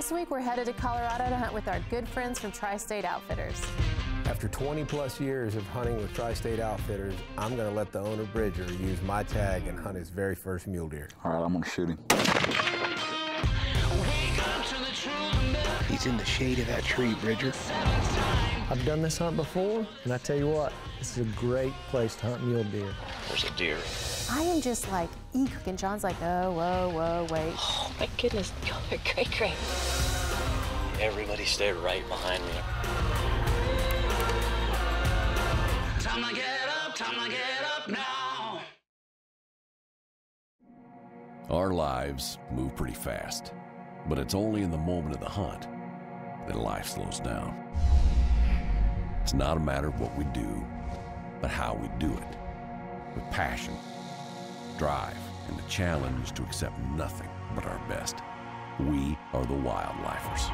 This week we're headed to Colorado to hunt with our good friends from Tri-State Outfitters. After 20 plus years of hunting with Tri-State Outfitters, I'm going to let the owner Bridger use my tag and hunt his very first mule deer. All right, I'm going to shoot him. He's in the shade of that tree, Bridger. I've done this hunt before, and I tell you what, this is a great place to hunt mule deer. There's a deer. I am just like eek, and John's like, oh, whoa, whoa, wait. Oh my goodness, y'all are great, great. Everybody stayed right behind me. Time to get up, time to get up now. Our lives move pretty fast, but it's only in the moment of the hunt that life slows down. It's not a matter of what we do, but how we do it. With passion, drive, and the challenge to accept nothing but our best. We are the wildlifers.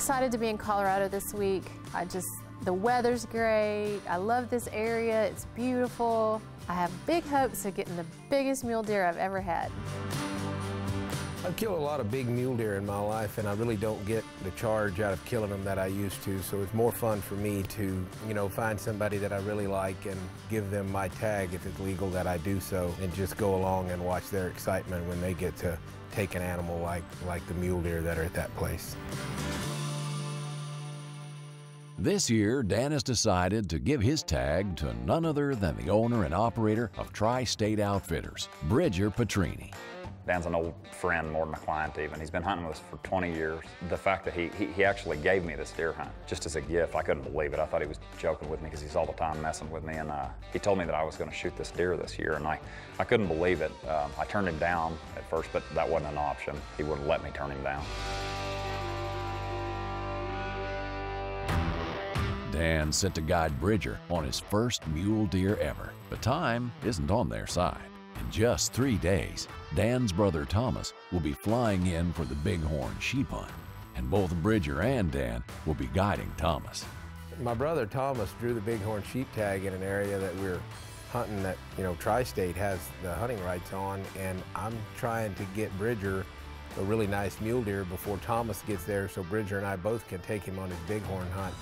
Excited to be in Colorado this week. I just, the weather's great. I love this area. It's beautiful. I have big hopes of getting the biggest mule deer I've ever had. I've killed a lot of big mule deer in my life, and I really don't get the charge out of killing them that I used to. So it's more fun for me to, you know, find somebody that I really like and give them my tag if it's legal that I do so, and just go along and watch their excitement when they get to take an animal like, like the mule deer that are at that place. This year, Dan has decided to give his tag to none other than the owner and operator of Tri-State Outfitters, Bridger Petrini. Dan's an old friend more than a client even. He's been hunting with us for 20 years. The fact that he, he, he actually gave me this deer hunt just as a gift, I couldn't believe it. I thought he was joking with me because he's all the time messing with me. And uh, he told me that I was going to shoot this deer this year, and I, I couldn't believe it. Um, I turned him down at first, but that wasn't an option. He wouldn't let me turn him down. Dan sent to guide Bridger on his first mule deer ever. But time isn't on their side. In just three days, Dan's brother Thomas will be flying in for the bighorn sheep hunt, and both Bridger and Dan will be guiding Thomas. My brother Thomas drew the bighorn sheep tag in an area that we're hunting that, you know, Tri-State has the hunting rights on, and I'm trying to get Bridger a really nice mule deer before Thomas gets there so Bridger and I both can take him on his bighorn hunt.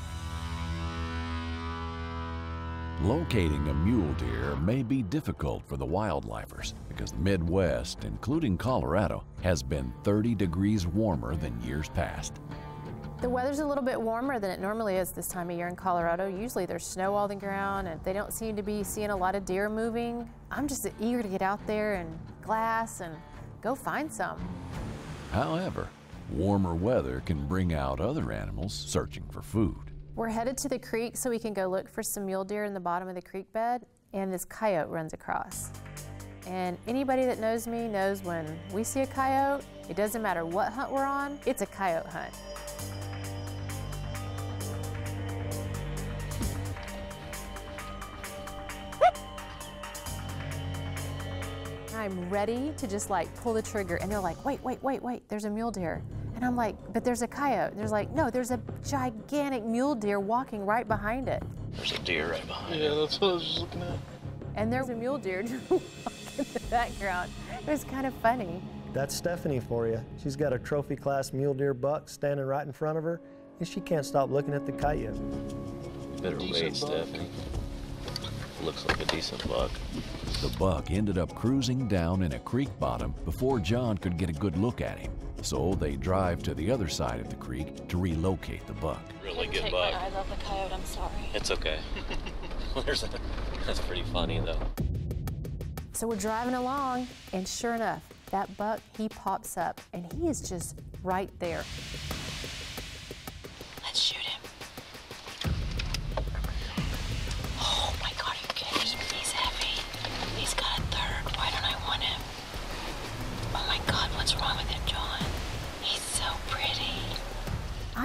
Locating a mule deer may be difficult for the wildlifers because the Midwest, including Colorado, has been 30 degrees warmer than years past. The weather's a little bit warmer than it normally is this time of year in Colorado. Usually there's snow on the ground and they don't seem to be seeing a lot of deer moving. I'm just eager to get out there and glass and go find some. However, warmer weather can bring out other animals searching for food. We're headed to the creek so we can go look for some mule deer in the bottom of the creek bed, and this coyote runs across. And anybody that knows me knows when we see a coyote, it doesn't matter what hunt we're on, it's a coyote hunt. I'm ready to just like pull the trigger, and they're like, wait, wait, wait, wait, there's a mule deer. And I'm like, but there's a coyote. There's like, no, there's a gigantic mule deer walking right behind it. There's a deer right behind Yeah, it. that's what I was just looking at. And there's a mule deer just walking in the background. It was kind of funny. That's Stephanie for you. She's got a trophy class mule deer buck standing right in front of her, and she can't stop looking at the coyote. Better Decent wait, buck. Stephanie. Looks like a decent buck. The buck ended up cruising down in a creek bottom before John could get a good look at him. So they drive to the other side of the creek to relocate the buck. Really good Take buck. my eyes off the coyote, I'm sorry. It's okay. There's a, that's pretty funny though. So we're driving along, and sure enough, that buck, he pops up, and he is just right there. Let's shoot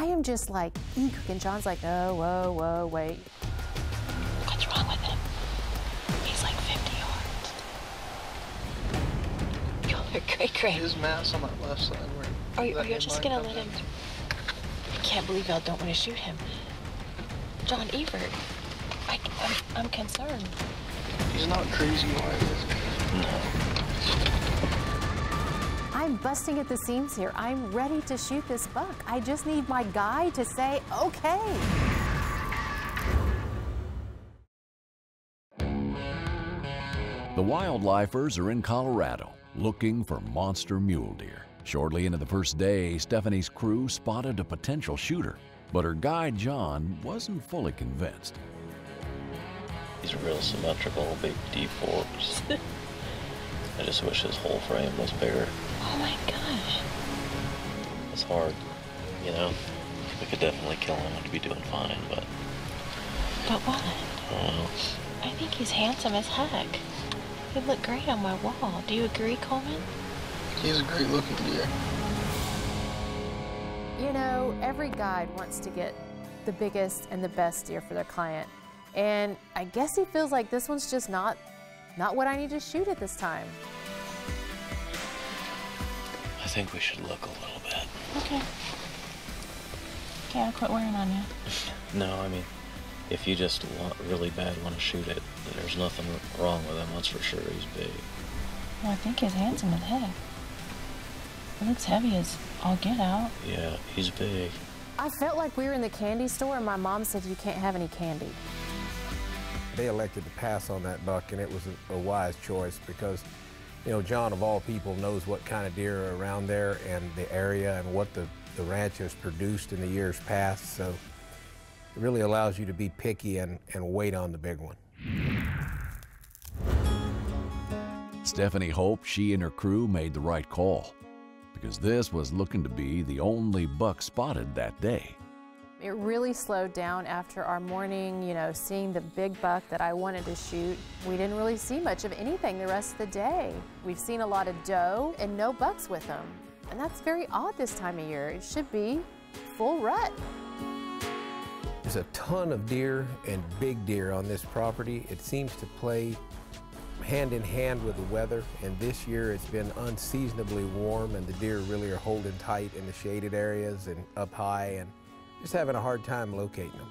I am just like eager, and John's like, oh, whoa, whoa, wait. What's wrong with him? He's like 50 yards. You're great, great. His mass on that left side. Where Are you, are you just gonna let him? I can't believe y'all don't want to shoot him. John Evert. I, I'm, I'm concerned. He's not crazy wild, is he? I'm busting at the seams here. I'm ready to shoot this buck. I just need my guy to say, okay. The wildlifers are in Colorado looking for monster mule deer. Shortly into the first day, Stephanie's crew spotted a potential shooter, but her guide John wasn't fully convinced. He's real symmetrical, big deep forks. I just wish his whole frame was bigger. Oh my gosh. It's hard, you know. We could definitely kill him. We'd be doing fine, but But what? I. I think he's handsome as heck. He'd look great on my wall. Do you agree, Coleman? He's a great looking deer. You know, every guide wants to get the biggest and the best deer for their client. And I guess he feels like this one's just not not what I need to shoot at this time. I think we should look a little bit. Okay. Okay, I'll quit wearing on you. No, I mean, if you just want, really bad want to shoot it, there's nothing wrong with him. That's for sure. He's big. Well, I think he's handsome as heck. He looks heavy as all get out. Yeah, he's big. I felt like we were in the candy store and my mom said you can't have any candy. They elected to pass on that buck, and it was a, a wise choice because, you know, John, of all people, knows what kind of deer are around there and the area and what the, the ranch has produced in the years past. So it really allows you to be picky and, and wait on the big one. Stephanie hoped she and her crew made the right call because this was looking to be the only buck spotted that day. It really slowed down after our morning, you know, seeing the big buck that I wanted to shoot. We didn't really see much of anything the rest of the day. We've seen a lot of doe and no bucks with them. And that's very odd this time of year. It should be full rut. There's a ton of deer and big deer on this property. It seems to play hand in hand with the weather, and this year it's been unseasonably warm, and the deer really are holding tight in the shaded areas and up high, and just having a hard time locating them.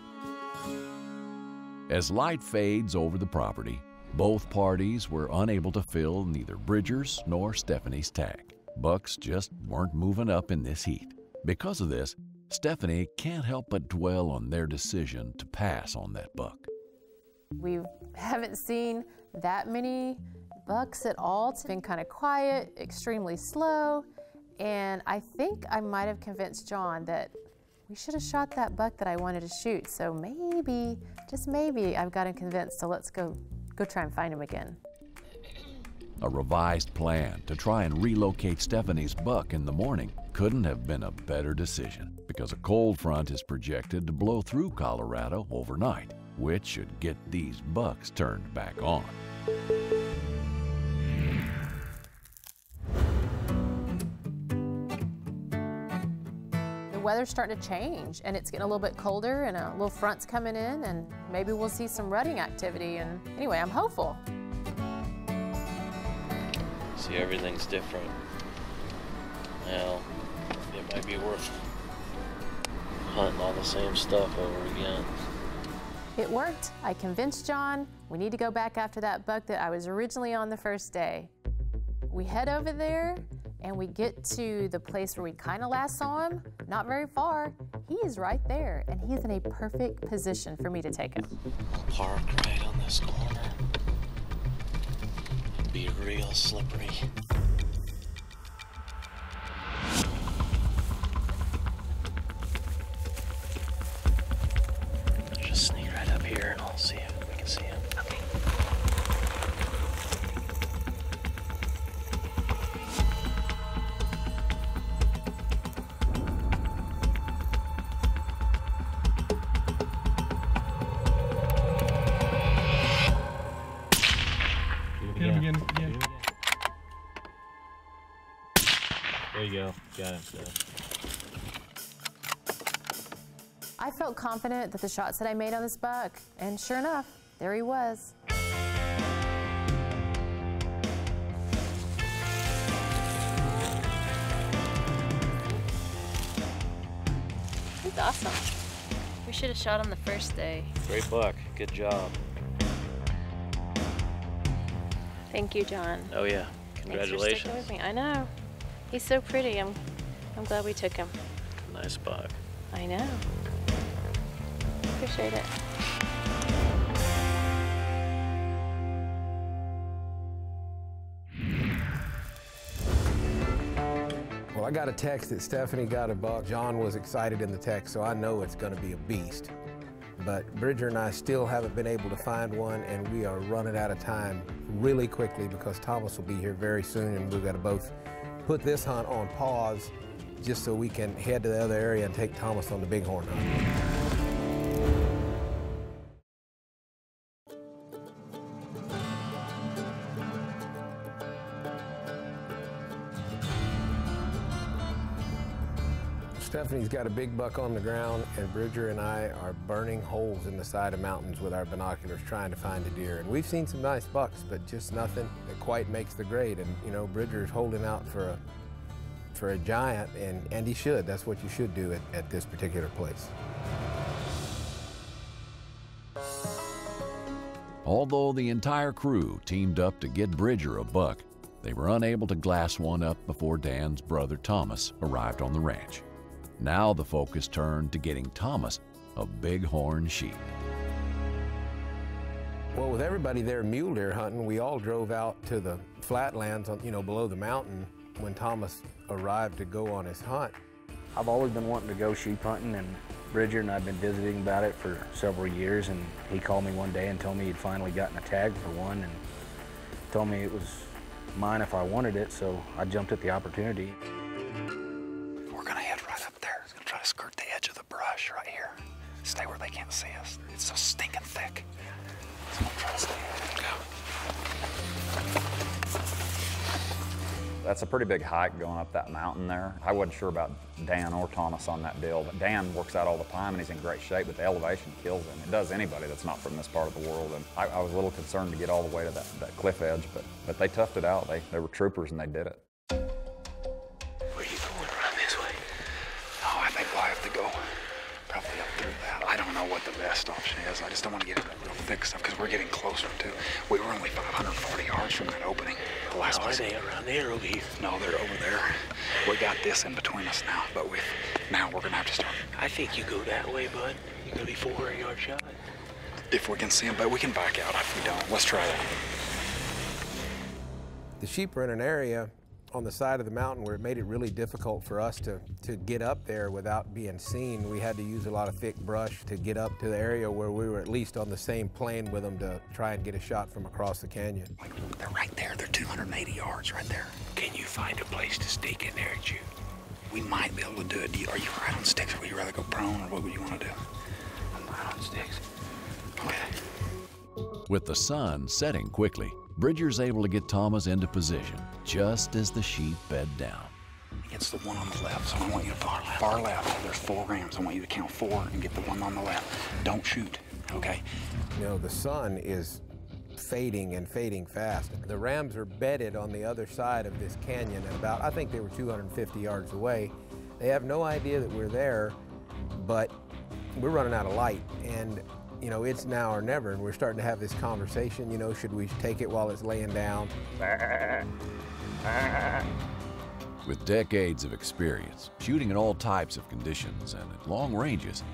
As light fades over the property, both parties were unable to fill neither Bridger's nor Stephanie's tag. Bucks just weren't moving up in this heat. Because of this, Stephanie can't help but dwell on their decision to pass on that buck. We haven't seen that many bucks at all. It's been kind of quiet, extremely slow, and I think I might have convinced John that we should have shot that buck that I wanted to shoot. So maybe, just maybe, I've got him convinced. So let's go, go try and find him again. A revised plan to try and relocate Stephanie's buck in the morning couldn't have been a better decision because a cold front is projected to blow through Colorado overnight, which should get these bucks turned back on. Weather's starting to change and it's getting a little bit colder and a little front's coming in and maybe we'll see some rutting activity. And anyway, I'm hopeful. See, everything's different. Well, it might be worth hunting all the same stuff over again. It worked. I convinced John we need to go back after that buck that I was originally on the first day. We head over there and we get to the place where we kind of last saw him, not very far. He is right there and he is in a perfect position for me to take him. We'll park right on this corner. Be real slippery. Hit yeah. him again. Yeah. Him again. There you go. Got him. I felt confident that the shots that I made on this buck, and sure enough, there he was. He's awesome. We should have shot him the first day. Great buck. Good job. Thank you, John. Oh yeah. Thanks for sticking Congratulations. with me. I know. He's so pretty. I'm, I'm glad we took him. Nice buck. I know. Appreciate it. Well, I got a text that Stephanie got a buck. John was excited in the text, so I know it's going to be a beast. But Bridger and I still haven't been able to find one, and we are running out of time really quickly because Thomas will be here very soon, and we've got to both put this hunt on pause just so we can head to the other area and take Thomas on the bighorn hunt. Stephanie's got a big buck on the ground, and Bridger and I are burning holes in the side of mountains with our binoculars trying to find a deer. And we've seen some nice bucks, but just nothing that quite makes the grade. And you know, Bridger's holding out for a for a giant, and and he should. That's what you should do at, at this particular place. Although the entire crew teamed up to get Bridger a buck, they were unable to glass one up before Dan's brother Thomas arrived on the ranch. Now the focus turned to getting Thomas a bighorn sheep. Well, with everybody there mule deer hunting, we all drove out to the flatlands, on, you know, below the mountain when Thomas arrived to go on his hunt. I've always been wanting to go sheep hunting, and Bridger and I've been visiting about it for several years. And he called me one day and told me he'd finally gotten a tag for one, and told me it was mine if I wanted it. So I jumped at the opportunity. That's a pretty big hike going up that mountain there. I wasn't sure about Dan or Thomas on that deal, but Dan works out all the time and he's in great shape, but the elevation kills him. It does anybody that's not from this part of the world. And I, I was a little concerned to get all the way to that, that cliff edge, but, but they toughed it out. They, they were troopers and they did it. Best option is. I just don't want to get into that real thick stuff because we're getting closer to. We were only 540 yards from that opening. The last Are place. they around there or over here? No, they're over there. We got this in between us now, but with now we're gonna have to start. I think you go that way, bud. You're gonna be 400 yard shot. If we can see them, but we can back out if we don't. Let's try that. The sheep are in an area on the side of the mountain where it made it really difficult for us to, to get up there without being seen. We had to use a lot of thick brush to get up to the area where we were at least on the same plane with them to try and get a shot from across the canyon. They're right there. They're 280 yards right there. Can you find a place to stake in there and shoot? We might be able to do it. Do you- Are you right on sticks? or Would you rather go prone, or what would you want to do? I'm not on sticks. Okay. With the sun setting quickly, Bridger's able to get Thomas into position just as the sheep bed down. It's the one on the left, so I want you to far left. Far left. There's four rams. I want you to count four and get the one on the left. Don't shoot. Okay. You know, the sun is fading and fading fast. The rams are bedded on the other side of this canyon and about, I think they were 250 yards away. They have no idea that we're there, but we're running out of light and you know, it's now or never, and we're starting to have this conversation, you know, should we take it while it's laying down? With decades of experience, shooting in all types of conditions and at long ranges,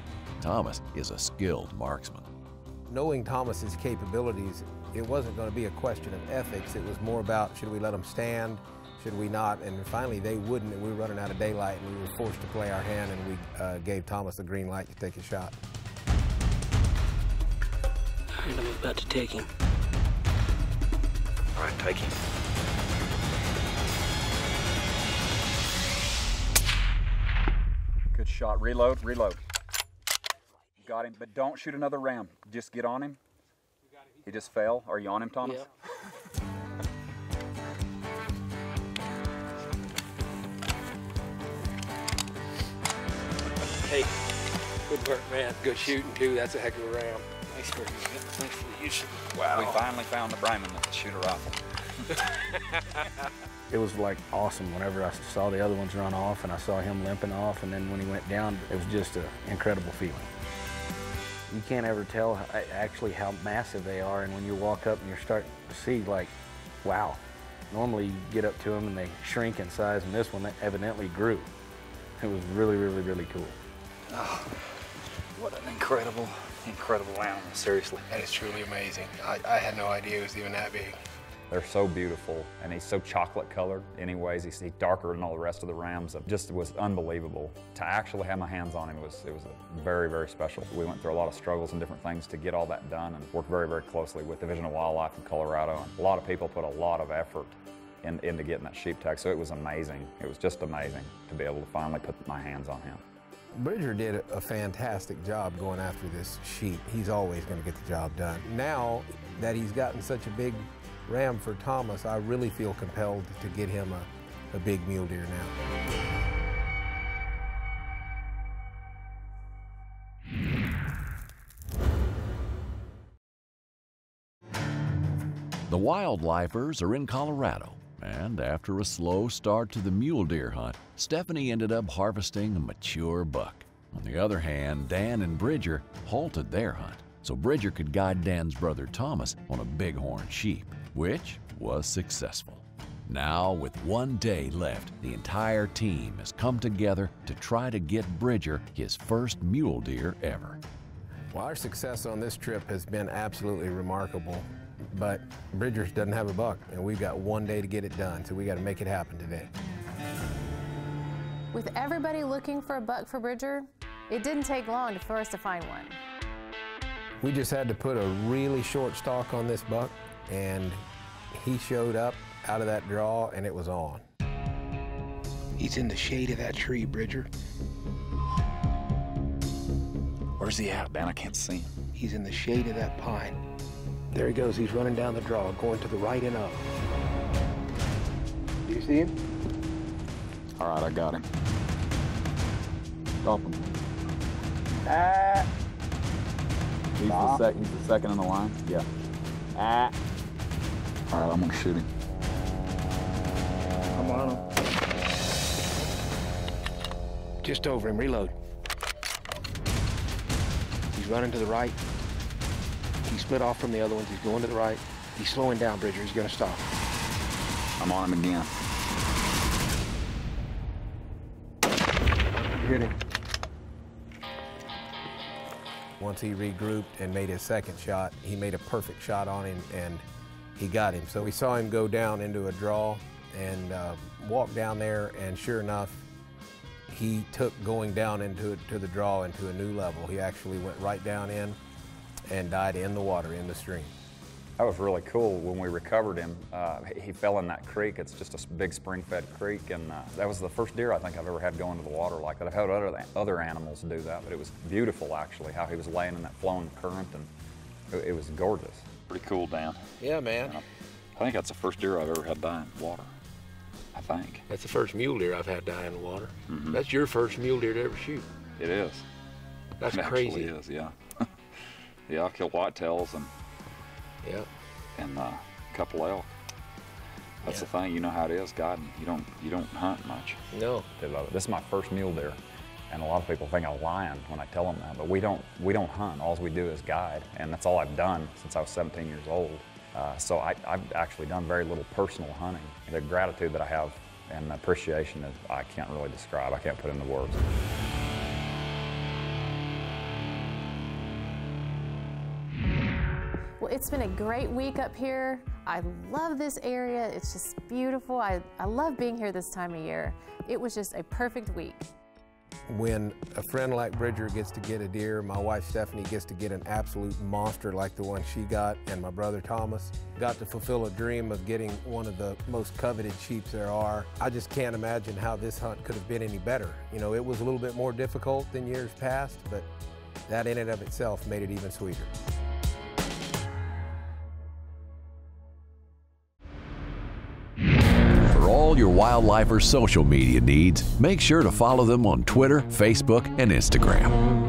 Thomas is a skilled marksman. Knowing Thomas's capabilities, it wasn't going to be a question of ethics. It was more about should we let them stand, should we not? And finally, they wouldn't, and we were running out of daylight, and we were forced to play our hand, and we uh, gave Thomas the green light to take a shot and I'm about to take him. All right, take him. Good shot. Reload, reload. Got him, but don't shoot another ram. Just get on him. He just fell. Are you on him, Thomas? Yeah. hey, good work, man. Good shooting, too. That's a heck of a ram. Thanks for, thanks for using Wow. We finally found the Braman that can shoot a rifle. It was like awesome whenever I saw the other ones run off and I saw him limping off and then when he went down, it was just an incredible feeling. You can't ever tell actually how massive they are and when you walk up and you're starting to see like, wow. Normally you get up to them and they shrink in size and this one evidently grew. It was really, really, really cool. Oh, what an incredible, incredible animal, seriously. That is truly amazing. I, I had no idea it was even that big. They're so beautiful, and he's so chocolate colored anyways. He's, he's, darker than all the rest of the rams. It just was unbelievable. To actually have my hands on him was, it was very, very special. We went through a lot of struggles and different things to get all that done and worked very, very closely with Division of Wildlife in Colorado. And a lot of people put a lot of effort in, into getting that sheep tag, so it was amazing. It was just amazing to be able to finally put my hands on him. Bridger did a fantastic job going after this sheep. He's always going to get the job done. Now that he's gotten such a big ram for Thomas, I really feel compelled to get him a, a big mule deer now. The wildlifers are in Colorado, and after a slow start to the mule deer hunt, Stephanie ended up harvesting a mature buck. On the other hand, Dan and Bridger halted their hunt, so Bridger could guide Dan's brother Thomas on a bighorn sheep which was successful. Now, with one day left, the entire team has come together to try to get Bridger his first mule deer ever. Well, our success on this trip has been absolutely remarkable, but Bridger doesn't have a buck, and we've got one day to get it done, so we got to make it happen today. With everybody looking for a buck for Bridger, it didn't take long for us to find one. We just had to put a really short stalk on this buck, and he showed up out of that draw and it was on. He's in the shade of that tree, Bridger. Where's he at, man? I can't see him. He's in the shade of that pine. There he goes. He's running down the draw, going to the right and up. Do you see him? All right, I got him. Stop him. Ah. He's the, sec he's the second in the line? Yeah. Ah. All right, I'm gonna shoot him. I'm on him. Just over him, reload. He's running to the right. He split off from the other ones. He's going to the right. He's slowing down, Bridger. He's gonna stop. I'm on him again. Hit him. Once he regrouped and made his second shot, he made a perfect shot on him and he got him. So we saw him go down into a draw and uh, walk down there, and sure enough, he took going down into to the draw into a new level. He actually went right down in and died in the water, in the stream. That was really cool. When we recovered him, uh, he fell in that creek. It's just a big spring-fed creek, and uh, that was the first deer I think I've ever had go into the water like that. I've had other, other animals do that, but it was beautiful actually, how he was laying in that flowing current, and it, it was gorgeous. Pretty cool, Dan. Yeah, man. I think that's the first deer I've ever had die in water. I think. That's the first mule deer I've had die in the water. Mm -hmm. That's your first mule deer to ever shoot. It is. That's it crazy. It is, yeah. Yeah, I killed whitetails and yeah, and uh, a couple elk. That's yeah. the thing, you know how it is, God. You don't you don't hunt much. No. They love it. This is my first mule deer. And a lot of people think I'm lying when I tell them that, but we don't, we don't hunt. All we do is guide, and that's all I've done since I was 17 years old. Uh, so I, have actually done very little personal hunting. The gratitude that I have and the appreciation that I can't really describe. I can't put into words. It's been a great week up here. I love this area. It's just beautiful. I, I love being here this time of year. It was just a perfect week when a friend like Bridger gets to get a deer, my wife Stephanie gets to get an absolute monster like the one she got, and my brother Thomas got to fulfill a dream of getting one of the most coveted sheep there are. I just can't imagine how this hunt could have been any better. You know, it was a little bit more difficult than years past, but that in and of itself made it even sweeter. Your wildlifer social media needs, make sure to follow them on Twitter, Facebook, and Instagram.